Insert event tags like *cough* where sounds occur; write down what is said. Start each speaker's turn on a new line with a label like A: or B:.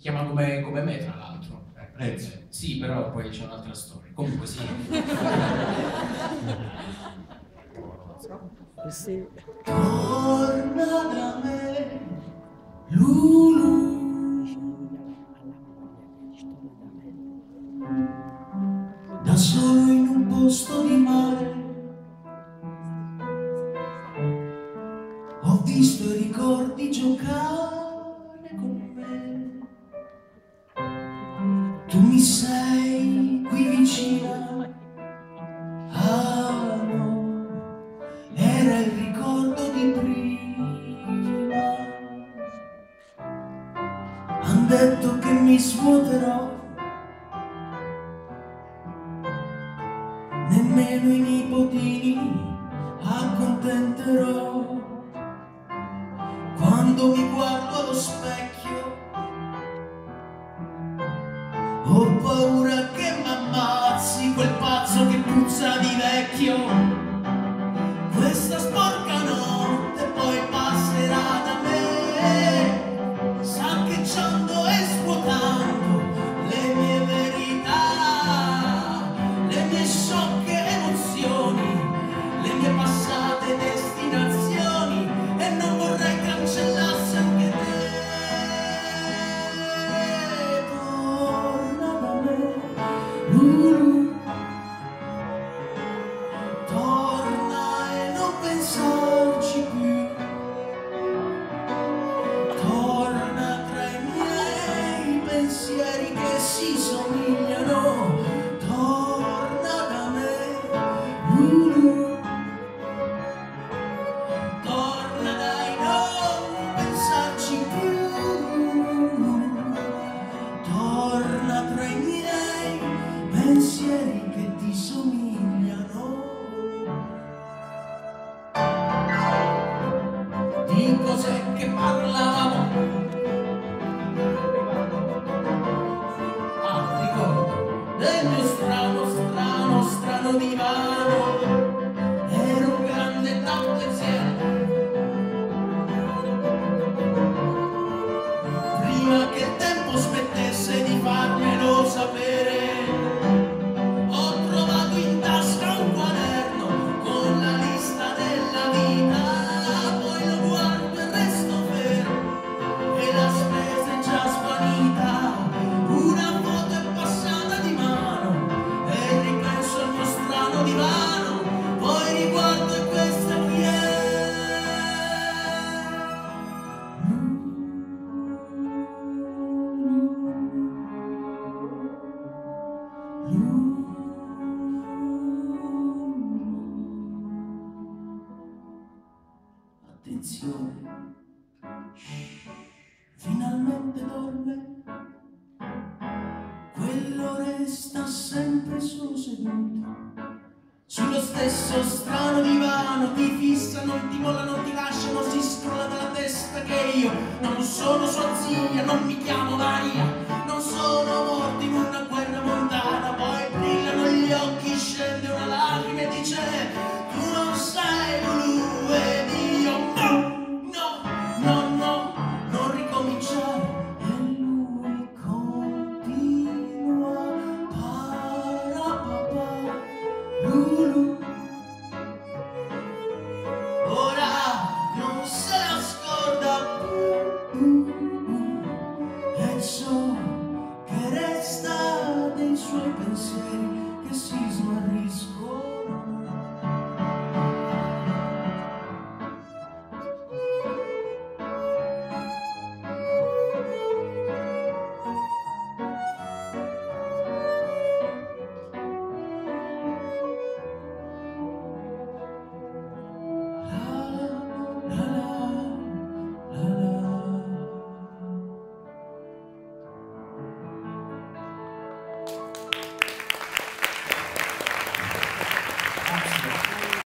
A: Si chiama come, come me, tra l'altro.
B: Eh.
A: Sì, però poi c'è un'altra storia. Comunque sì. *laughs*
C: Sì.
B: Torna da me, Lulu. Da solo in un posto di mare. Ho visto i ricordi giocare con me. Sei qui vicina. Ah no, era il ricordo di prima. Han detto che mi svuoterò. Ho paura che m'ammazzi quel pazzo che puzza di vecchio. Strano, strano, strano divano. Shh. finalmente dorme, quello resta sempre solo seduto. Sullo stesso strano divano ti fissa, non ti molla, non ti lasciano, si scrolla dalla testa che io non sono sua zia, non mi chiamo che